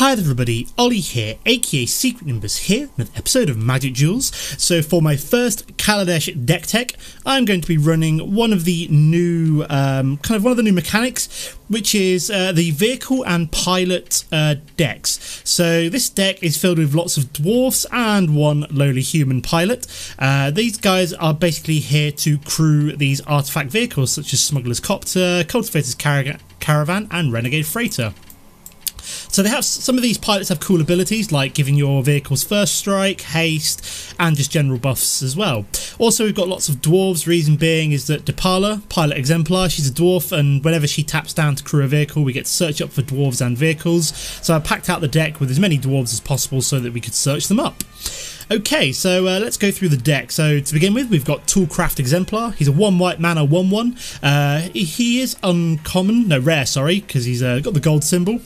Hi there everybody, Ollie here, aka Secret Nimbus here, another episode of Magic Duels. So for my first Kaladesh deck tech, I'm going to be running one of the new, um, kind of one of the new mechanics, which is uh, the vehicle and pilot uh, decks. So this deck is filled with lots of dwarfs and one lowly human pilot. Uh, these guys are basically here to crew these artifact vehicles such as Smuggler's Copter, Cultivator's Caravan and Renegade Freighter. So they have some of these pilots have cool abilities like giving your vehicles first strike, haste, and just general buffs as well. Also, we've got lots of dwarves. Reason being is that Depala, pilot exemplar, she's a dwarf, and whenever she taps down to crew a vehicle, we get to search up for dwarves and vehicles. So I packed out the deck with as many dwarves as possible so that we could search them up. Okay, so uh, let's go through the deck. So to begin with, we've got Toolcraft Exemplar. He's a one white mana, one one. Uh, he is uncommon, no rare, sorry, because he's uh, got the gold symbol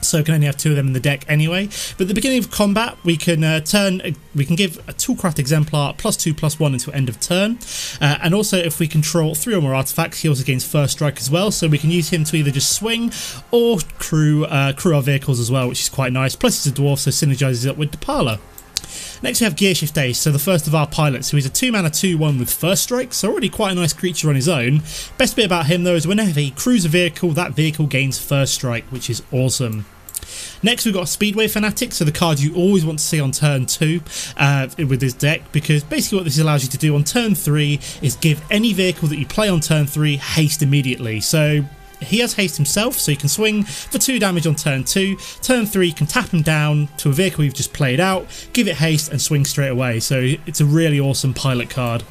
so can only have two of them in the deck anyway. But at the beginning of combat, we can uh, turn, we can give a Toolcraft Exemplar plus two plus one until end of turn, uh, and also if we control three or more artifacts, he also gains first strike as well. So we can use him to either just swing or crew uh, crew our vehicles as well, which is quite nice. Plus he's a dwarf, so synergizes up with the Depala. Next we have Gearshift Ace, so the first of our pilots, who is a 2 mana 2-1 with first strike, so already quite a nice creature on his own. Best bit about him though is whenever he crews a vehicle, that vehicle gains first strike, which is awesome. Next we've got Speedway Fanatic, so the card you always want to see on turn 2 uh, with this deck, because basically what this allows you to do on turn 3 is give any vehicle that you play on turn 3 haste immediately. So he has haste himself, so you can swing for 2 damage on turn 2. Turn 3, you can tap him down to a vehicle you've just played out, give it haste, and swing straight away. So it's a really awesome pilot card.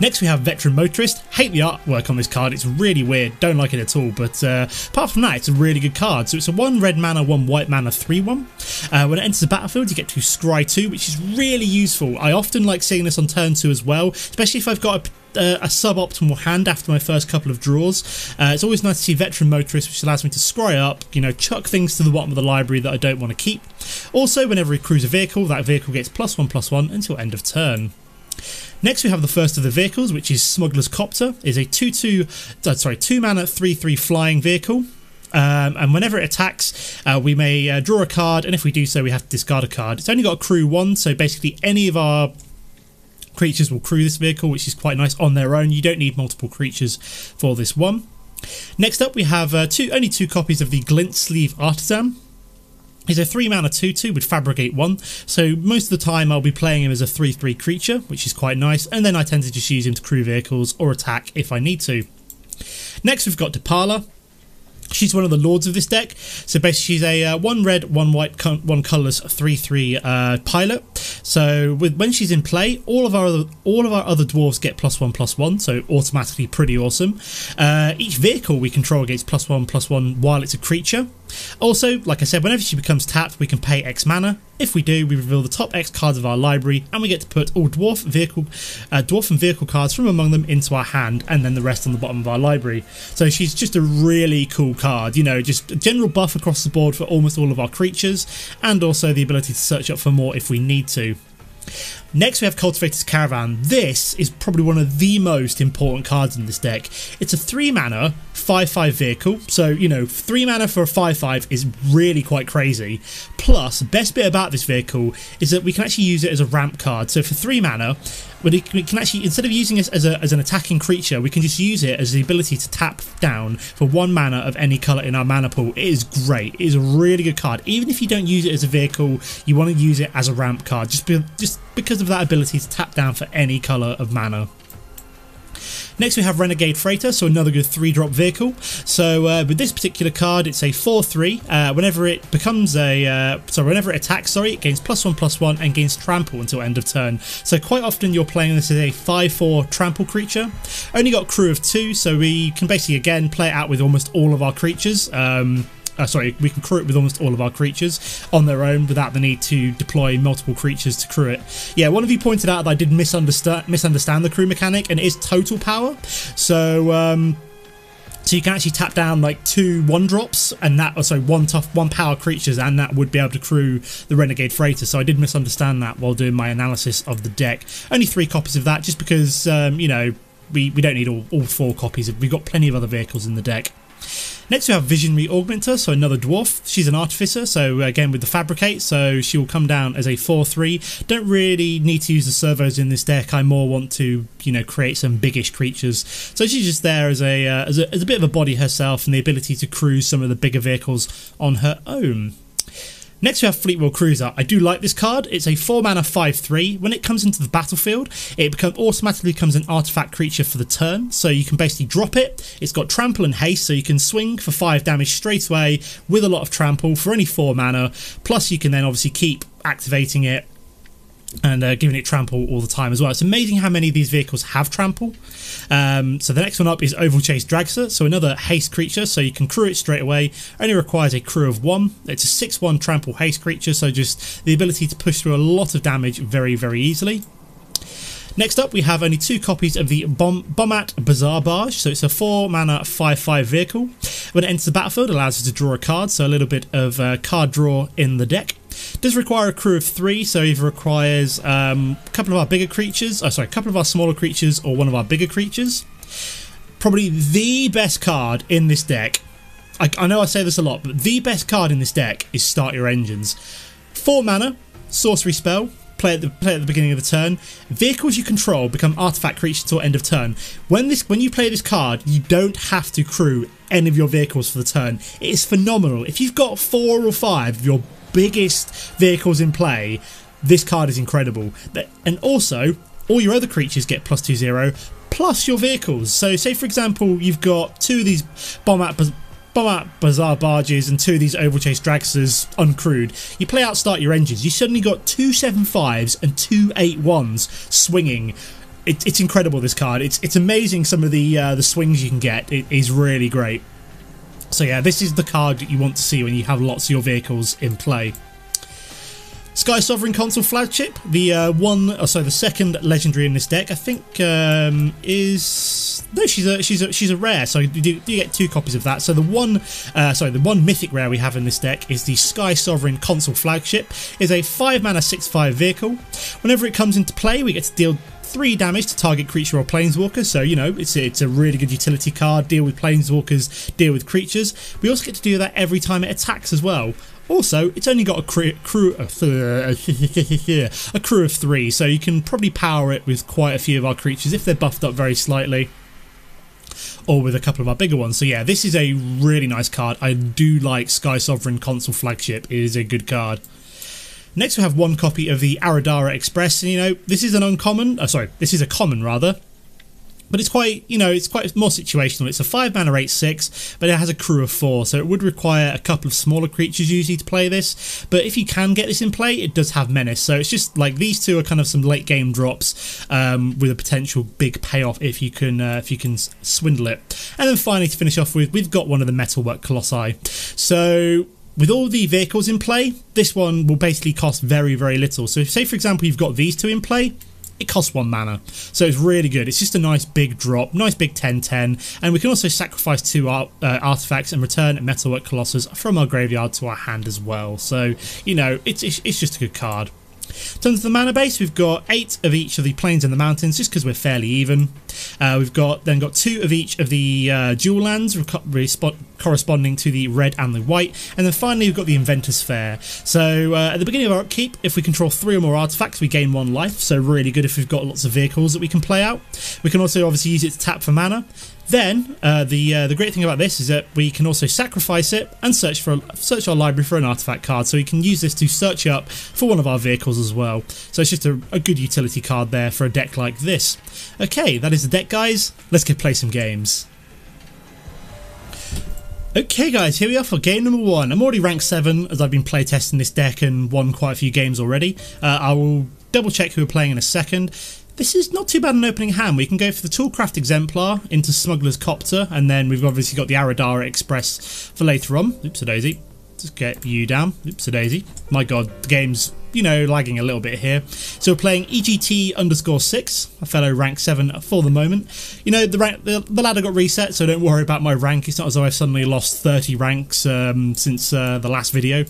Next we have Veteran Motorist. Hate the artwork on this card, it's really weird, don't like it at all, but uh, apart from that it's a really good card. So it's a 1 red mana, 1 white mana 3-1. Uh, when it enters the battlefield you get to scry 2 which is really useful. I often like seeing this on turn 2 as well, especially if I've got a uh, a suboptimal hand after my first couple of draws. Uh, it's always nice to see Veteran Motorist, which allows me to scry up, you know, chuck things to the bottom of the library that I don't want to keep. Also, whenever we cruise a vehicle, that vehicle gets plus one plus one until end of turn. Next we have the first of the vehicles, which is Smuggler's Copter. is a 2-2, uh, sorry, 2 mana 3-3 flying vehicle. Um, and whenever it attacks, uh, we may uh, draw a card, and if we do so, we have to discard a card. It's only got a crew one, so basically any of our creatures will crew this vehicle, which is quite nice on their own. You don't need multiple creatures for this one. Next up, we have uh, two only two copies of the Glint Sleeve Artisan. He's a 3 mana 2 2 with Fabricate 1, so most of the time I'll be playing him as a 3 3 creature, which is quite nice, and then I tend to just use him to crew vehicles or attack if I need to. Next we've got Depala. She's one of the lords of this deck. So basically, she's a uh, one red, one white, one colourless, three three uh, pilot. So with when she's in play, all of our other, all of our other dwarves get plus one plus one. So automatically pretty awesome. Uh, each vehicle we control gets plus one plus one while it's a creature. Also, like I said, whenever she becomes tapped, we can pay X mana. If we do, we reveal the top X cards of our library, and we get to put all dwarf vehicle, uh, dwarf and vehicle cards from among them into our hand, and then the rest on the bottom of our library. So she's just a really cool card. You know, just a general buff across the board for almost all of our creatures, and also the ability to search up for more if we need to. Next we have Cultivator's Caravan. This is probably one of the most important cards in this deck. It's a 3 mana 5-5 vehicle, so you know 3 mana for a 5-5 is really quite crazy. Plus, the best bit about this vehicle is that we can actually use it as a ramp card. So for 3 mana, we can actually, instead of using it as, a, as an attacking creature, we can just use it as the ability to tap down for 1 mana of any colour in our mana pool. It is great. It is a really good card. Even if you don't use it as a vehicle, you want to use it as a ramp card, just, be, just because of that ability to tap down for any colour of mana. Next we have Renegade Freighter, so another good 3-drop vehicle. So uh, with this particular card, it's a 4-3. Uh, whenever it becomes a... Uh, sorry, whenever it attacks, sorry, it gains plus 1, plus 1 and gains Trample until end of turn. So quite often you're playing this as a 5-4 Trample creature. Only got crew of 2, so we can basically, again, play it out with almost all of our creatures. Um, uh, sorry, we can crew it with almost all of our creatures on their own without the need to deploy multiple creatures to crew it. Yeah, one of you pointed out that I did misunderstand misunderstand the crew mechanic, and it is total power. So. Um, so you can actually tap down like two one drops and that, or sorry, one tough, one power creatures, and that would be able to crew the Renegade Freighter. So I did misunderstand that while doing my analysis of the deck. Only three copies of that, just because um, you know we we don't need all, all four copies. We've got plenty of other vehicles in the deck. Next we have Visionary Augmenter, so another dwarf. She's an artificer, so again with the Fabricate, so she will come down as a 4-3. Don't really need to use the servos in this deck, I more want to, you know, create some biggish creatures. So she's just there as a, uh, as a, as a bit of a body herself and the ability to cruise some of the bigger vehicles on her own. Next we have Fleetwheel Cruiser. I do like this card. It's a 4 mana 5-3. When it comes into the battlefield, it become, automatically becomes an artifact creature for the turn. So you can basically drop it. It's got trample and haste, so you can swing for 5 damage straight away with a lot of trample for only 4 mana. Plus you can then obviously keep activating it and uh, giving it trample all the time as well. It's amazing how many of these vehicles have trample. Um, so the next one up is Ovalchase Dragster, so another haste creature, so you can crew it straight away. Only requires a crew of one. It's a 6-1 trample haste creature, so just the ability to push through a lot of damage very, very easily. Next up, we have only two copies of the Bom Bomat Bazaar Barge. So it's a 4 mana 5 5 vehicle. When it enters the battlefield, it allows you to draw a card, so a little bit of uh, card draw in the deck. Does require a crew of three, so either requires um, a couple of our bigger creatures, oh, sorry, a couple of our smaller creatures, or one of our bigger creatures. Probably the best card in this deck. I, I know I say this a lot, but the best card in this deck is Start Your Engines. Four mana, sorcery spell, play at the play at the beginning of the turn. Vehicles you control become artifact creatures until end of turn. When this when you play this card, you don't have to crew any of your vehicles for the turn. It is phenomenal. If you've got four or five of your biggest vehicles in play, this card is incredible. And also, all your other creatures get plus two zero, plus your vehicles. So, say for example, you've got two of these Bomat, Bomat Bazaar barges and two of these Ovalchase Dragsters uncrewed. You play out, start your engines. You suddenly got two seven fives and two eight ones swinging. It, it's incredible. This card. It's it's amazing. Some of the uh, the swings you can get. It is really great. So yeah, this is the card that you want to see when you have lots of your vehicles in play. Sky Sovereign Consul flagship, the uh, one, oh, sorry, the second legendary in this deck, I think um, is no, she's a she's a she's a rare, so you do, you get two copies of that. So the one, uh, sorry, the one mythic rare we have in this deck is the Sky Sovereign Consul flagship, is a five mana six five vehicle. Whenever it comes into play, we get to deal three damage to target creature or planeswalker. So you know it's a, it's a really good utility card. Deal with planeswalkers, deal with creatures. We also get to do that every time it attacks as well. Also, it's only got a crew, crew a crew of three, so you can probably power it with quite a few of our creatures if they're buffed up very slightly or with a couple of our bigger ones. So yeah, this is a really nice card. I do like Sky Sovereign Consul Flagship. It is a good card. Next we have one copy of the Aradara Express, and you know, this is an uncommon, uh, sorry, this is a common rather, but it's quite, you know, it's quite more situational. It's a 5 mana 8 6, but it has a crew of 4, so it would require a couple of smaller creatures usually to play this. But if you can get this in play, it does have Menace. So it's just like these two are kind of some late game drops um, with a potential big payoff if you can uh, if you can swindle it. And then finally to finish off with, we've got one of the Metalwork Colossi. So with all the vehicles in play, this one will basically cost very, very little. So say, for example, you've got these two in play, it costs one mana. So it's really good. It's just a nice big drop, nice big 10-10. And we can also sacrifice two art, uh, artifacts and return Metalwork Colossus from our graveyard to our hand as well. So, you know, it's, it's, it's just a good card. In terms of the mana base, we've got eight of each of the plains and the mountains, just because we're fairly even. Uh, we've got then got two of each of the uh, dual lands corresponding to the red and the white, and then finally we've got the Inventor's Fair. So uh, at the beginning of our upkeep, if we control three or more artifacts, we gain one life. So really good if we've got lots of vehicles that we can play out. We can also obviously use it to tap for mana. Then uh, the uh, the great thing about this is that we can also sacrifice it and search for search our library for an artifact card. So we can use this to search up for one of our vehicles as well. So it's just a, a good utility card there for a deck like this. Okay, that is the deck, guys. Let's go play some games. Okay guys, here we are for game number one. I'm already rank 7 as I've been playtesting this deck and won quite a few games already. Uh, I will double check who we're playing in a second. This is not too bad an opening hand. We can go for the Toolcraft Exemplar into Smuggler's Copter, and then we've obviously got the Aradara Express for later on. Oops, a daisy. Just get you down. Oops, a daisy. My god, the game's, you know, lagging a little bit here. So we're playing EGT underscore 6, a fellow rank 7 for the moment. You know, the, rank, the, the, ladder got reset, so don't worry about my rank. It's not as though I've suddenly lost 30 ranks um, since uh, the last video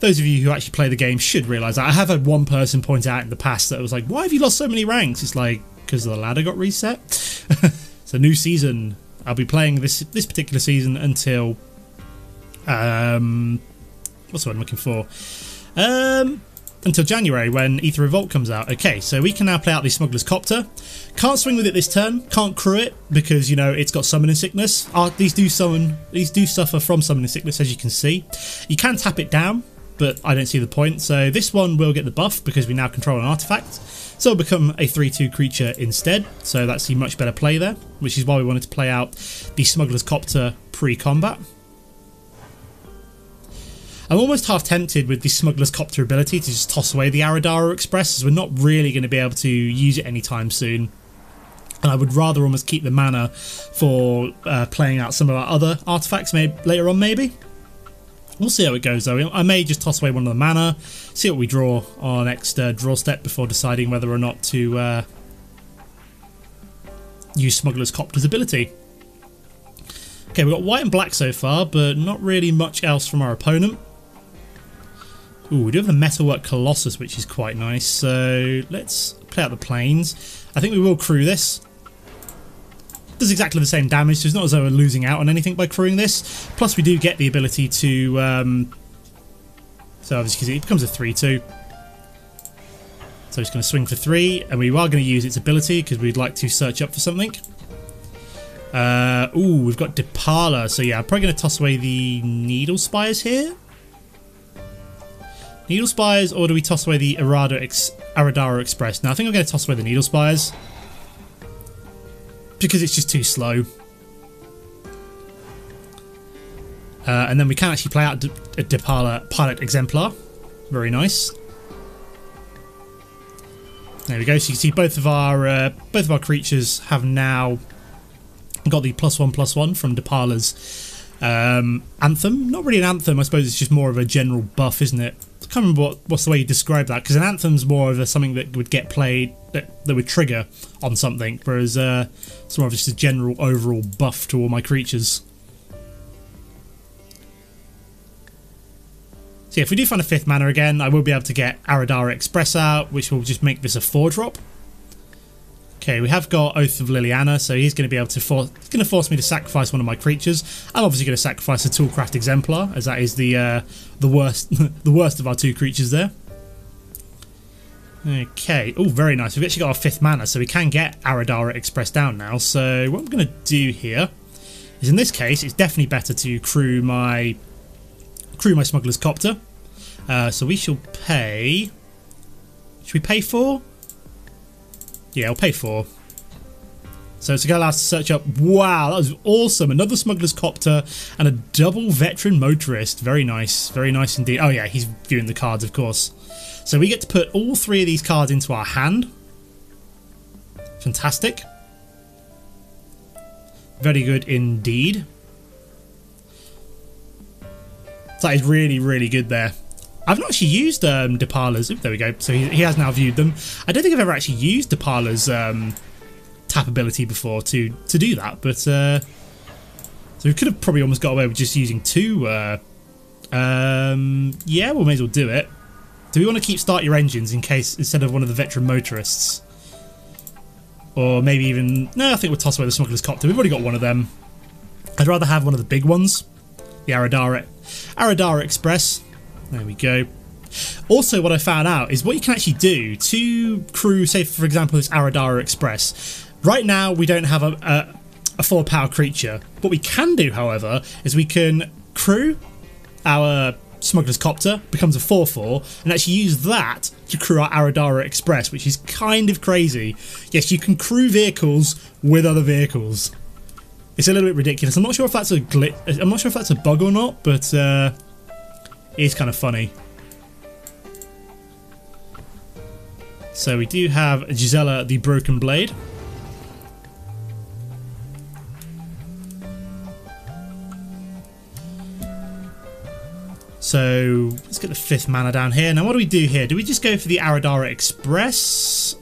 those of you who actually play the game should realise that. I have had one person point out in the past that was like, why have you lost so many ranks? It's like, because the ladder got reset. it's a new season. I'll be playing this this particular season until um, what's the word I'm looking for? Um, until January when Aether Revolt comes out. Okay, so we can now play out the Smuggler's Copter. Can't swing with it this turn. Can't crew it because you know it's got summoning sickness. Uh, these do summon. These do suffer from summoning sickness, as you can see. You can tap it down, but I don't see the point. So this one will get the buff because we now control an artifact. So it'll become a 3-2 creature instead. So that's a much better play there, which is why we wanted to play out the Smuggler's Copter pre-combat. I'm almost half tempted with the Smuggler's Copter ability to just toss away the Aradara Express as we're not really going to be able to use it anytime soon. And I would rather almost keep the mana for uh, playing out some of our other artifacts maybe, later on maybe. We'll see how it goes though. I may just toss away one of the mana, see what we draw on our next uh, draw step before deciding whether or not to uh, use Smuggler's Copter's ability. Okay, we've got white and black so far, but not really much else from our opponent. Ooh, we do have the Metalwork Colossus, which is quite nice. So let's play out the plains. I think we will crew this. Does exactly the same damage, so it's not as though we're losing out on anything by crewing this. Plus, we do get the ability to... Um, so can see, it becomes a 3-2. So it's going to swing for 3, and we are going to use its ability because we'd like to search up for something. Uh, ooh, we've got Depala, so yeah, I'm probably going to toss away the Needle Spires here. Needle Spires, or do we toss away the Arada Ex Aradara Express? Now, I think I'm going to toss away the Needle Spires. Because it's just too slow. Uh, and then we can actually play out a Depala Pilot Exemplar. Very nice. There we go. So you can see both of our uh, both of our creatures have now got the plus one plus one from Depala's um, anthem. Not really an anthem. I suppose it's just more of a general buff, isn't it? Can't remember what, what's the way you describe that because an anthem's more of a, something that would get played that, that would trigger on something, whereas uh, it's more of just a general overall buff to all my creatures. So yeah, if we do find a fifth mana again, I will be able to get Aradara Express out, which will just make this a four drop. Okay, we have got Oath of Liliana, so he's going to be able to force, going to force me to sacrifice one of my creatures. I'm obviously going to sacrifice a Toolcraft Exemplar, as that is the uh, the worst the worst of our two creatures there. Okay, oh very nice. We've actually got our fifth mana, so we can get Aradara Express down now. So what I'm going to do here is, in this case, it's definitely better to crew my crew my Smuggler's Copter. Uh, so we shall pay. Should we pay for? Yeah, I'll pay four. So it's going to us to search up. Wow, that was awesome. Another smuggler's copter and a double veteran motorist. Very nice. Very nice indeed. Oh, yeah, he's viewing the cards, of course. So we get to put all three of these cards into our hand. Fantastic. Very good indeed. That is really, really good there. I've not actually used um, Depala's. There we go. So he, he, has now viewed them. I don't think I've ever actually used Depala's um, tap ability before to to do that. But uh, so we could have probably almost got away with just using two. Uh, um, yeah, we may as well do it. Do we want to keep start your engines in case instead of one of the veteran motorists? Or maybe even... No, I think we'll toss away the smuggler's copter. We've already got one of them. I'd rather have one of the big ones. The Aradara, Aradara Express. There we go. Also, what I found out is what you can actually do to crew, say, for example, this Aradara Express. Right now, we don't have a, a, a four power creature. What we can do, however, is we can crew our Smuggler's Copter, becomes a 4 4, and actually use that to crew our Aradara Express, which is kind of crazy. Yes, you can crew vehicles with other vehicles. It's a little bit ridiculous. I'm not sure if that's a glitch. I'm not sure if that's a bug or not, but uh, is kind of funny. So we do have Gisela the Broken Blade. So let's get the fifth mana down here. Now what do we do here? Do we just go for the Aradara Express?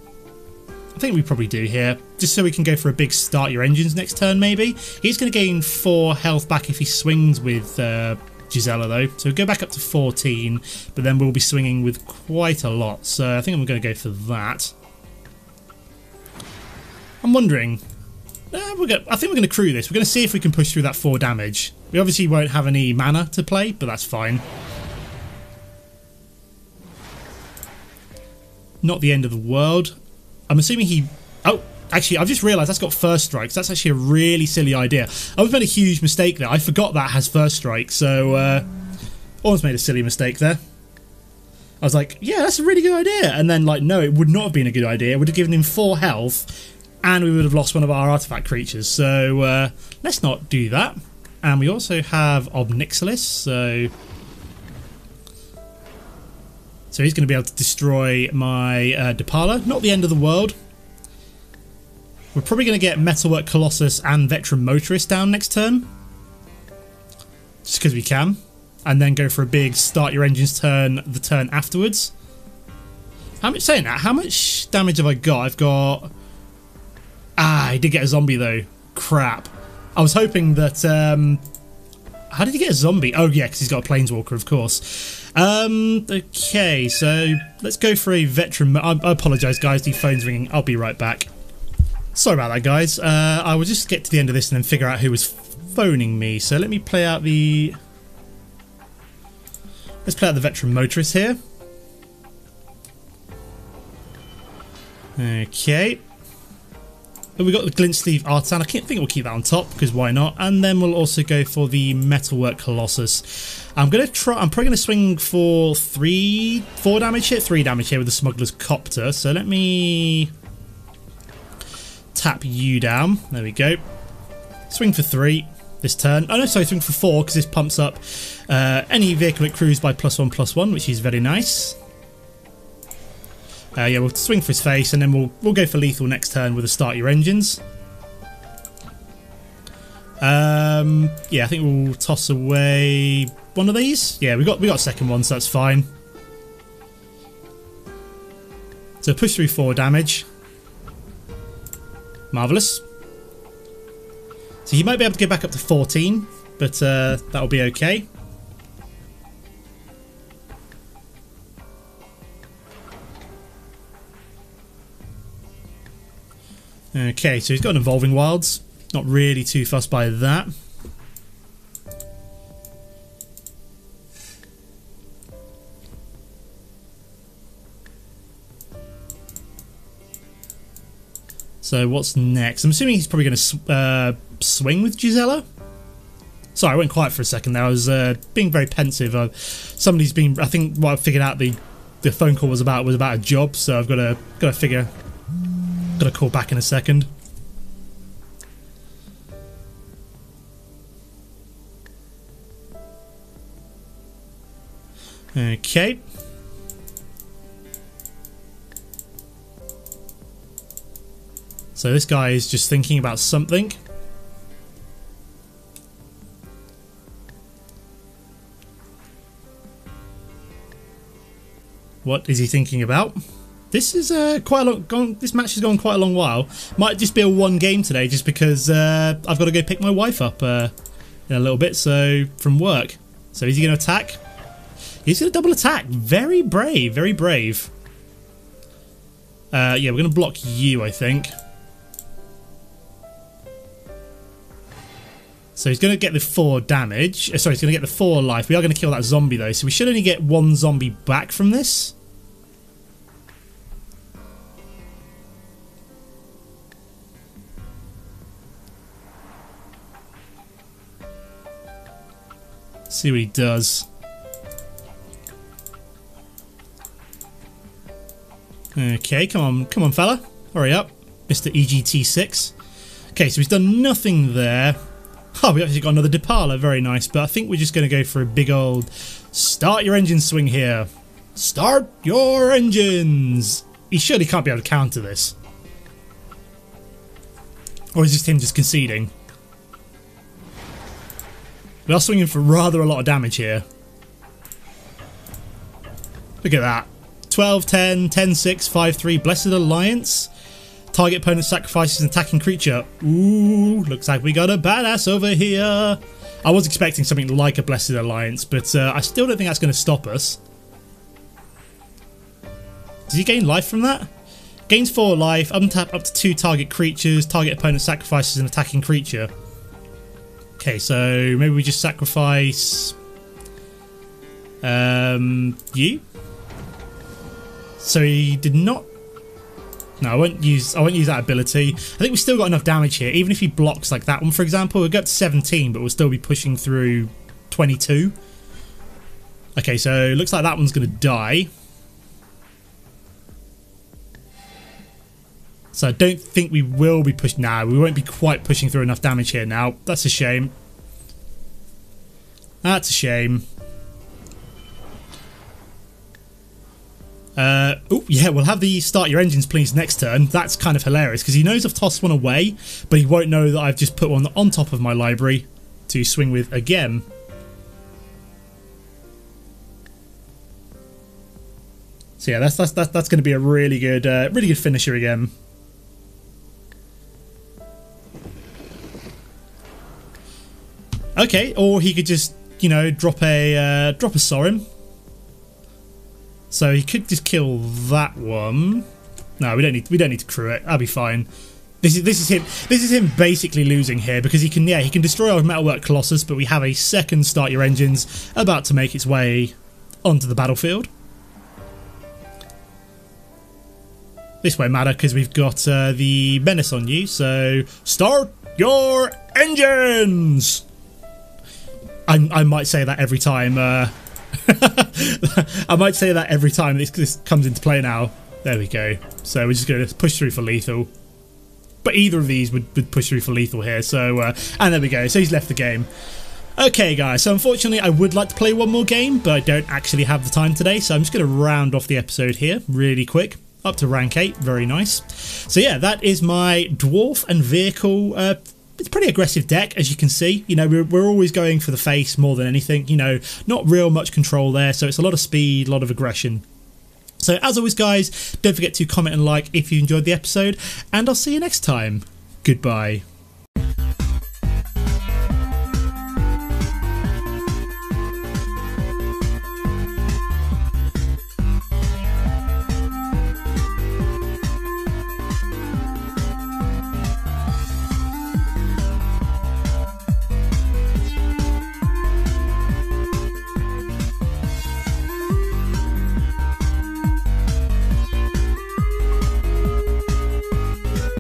I think we probably do here. Just so we can go for a big start your engines next turn maybe. He's going to gain 4 health back if he swings with uh, Gisela though. So go back up to 14, but then we'll be swinging with quite a lot. So I think I'm going to go for that. I'm wondering, uh, we're gonna, I think we're going to crew this. We're going to see if we can push through that 4 damage. We obviously won't have any mana to play, but that's fine. Not the end of the world. I'm assuming he... Oh, actually, I've just realised that's got first strikes. That's actually a really silly idea. I've made a huge mistake there. I forgot that has first strike, so... Uh, almost made a silly mistake there. I was like, yeah, that's a really good idea. And then, like, no, it would not have been a good idea. It would have given him 4 health, and we would have lost one of our artifact creatures. So, uh, let's not do that. And we also have Ob Nixilis, so... So he's going to be able to destroy my uh, Depala. Not the end of the world. We're probably going to get Metalwork Colossus and Veteran Motorist down next turn. Just because we can and then go for a big start your engines turn the turn afterwards. How much saying that? How much damage have I got? I've got Ah, he did get a zombie though. Crap. I was hoping that um how did he get a zombie? Oh yeah, because he's got a planeswalker, of course. Um okay, so let's go for a veteran I, I apologise guys, the phone's ringing. I'll be right back. Sorry about that guys. Uh I will just get to the end of this and then figure out who was phoning me. So let me play out the Let's play out the veteran motorist here. Okay. But we've got the glint sleeve Artisan. I can't think we'll keep that on top because why not? And then we'll also go for the metalwork colossus. I'm gonna try. I'm probably gonna swing for three, four damage here, three damage here with the smuggler's copter. So let me tap you down. There we go. Swing for three this turn. Oh no, sorry, swing for four because this pumps up uh, any vehicle it crews by plus one, plus one, which is very nice. Uh, yeah, we'll swing for his face and then we'll we'll go for lethal next turn with a start your engines. Um, yeah, I think we'll toss away one of these. Yeah, we got we got a second one, so that's fine. So push through four damage. Marvellous. So he might be able to get back up to 14, but uh, that'll be okay. Okay, so he's got an Evolving Wilds. Not really too fussed by that. So what's next? I'm assuming he's probably going to uh, swing with Gisela. Sorry, I went quiet for a second there. I was uh, being very pensive. Uh, somebody's been. I think what I figured out the the phone call was about was about a job, so I've got to got to figure. Got to call back in a second. Okay. So this guy is just thinking about something. What is he thinking about? This is uh, quite a long. Gone, this match has gone quite a long while. Might just be a one game today, just because uh, I've got to go pick my wife up uh, in a little bit. So from work. So is he going to attack? He's going to double attack. Very brave. Very brave. Uh, yeah, we're going to block you, I think. So he's going to get the 4 damage. Uh, sorry, he's going to get the 4 life. We are going to kill that zombie though, so we should only get one zombie back from this. See what he does. Okay, come on, come on fella. Hurry up, Mr. EGT6. Okay, so he's done nothing there. Oh, we actually got another Depala, very nice. But I think we're just going to go for a big old start your engine swing here. Start your engines! He surely can't be able to counter this. Or is this him just conceding? We are swinging for rather a lot of damage here. Look at that. 12, 10, 10, 6, 5, 3. Blessed Alliance. Target opponent sacrifices an attacking creature. Ooh, looks like we got a badass over here. I was expecting something like a Blessed Alliance, but uh, I still don't think that's going to stop us. Does he gain life from that? Gains 4 life, untap up to 2 target creatures, target opponent sacrifices an attacking creature. Okay, so maybe we just sacrifice um, you. So he did not. No, I won't use. I won't use that ability. I think we've still got enough damage here. Even if he blocks like that one, for example, we'll go up to 17, but we'll still be pushing through 22. Okay, so looks like that one's going to die. So I don't think we will be pushing. Nah, we won't be quite pushing through enough damage here now. That's a shame. That's a shame. Uh, oh, yeah, we'll have the start your engines please next turn. That's kind of hilarious because he knows I've tossed one away, but he won't know that I've just put one on top of my library to swing with again. So yeah, that's that's that's, that's going to be a really good, uh, really good finisher again. Okay, or he could just, you know, drop a uh, drop a Sorin. So he could just kill that one. No, we don't need we don't need to crew it. I'll be fine. This is this is him this is him basically losing here because he can yeah he can destroy our metalwork colossus, but we have a second start your engines about to make its way onto the battlefield. This won't matter because we've got uh, the menace on you. So start your engines. I, I might say that every time. Uh, I might say that every time this, this comes into play now. There we go. So we're just going to push through for lethal. But either of these would, would push through for lethal here. So uh, And there we go. So he's left the game. Okay guys, so unfortunately I would like to play one more game, but I don't actually have the time today, so I'm just going to round off the episode here really quick. Up to rank 8, very nice. So yeah, that is my Dwarf and Vehicle uh, it's pretty aggressive deck, as you can see. You know, we're, we're always going for the face more than anything. You know, not real much control there, so it's a lot of speed, a lot of aggression. So as always, guys, don't forget to comment and like if you enjoyed the episode, and I'll see you next time. Goodbye.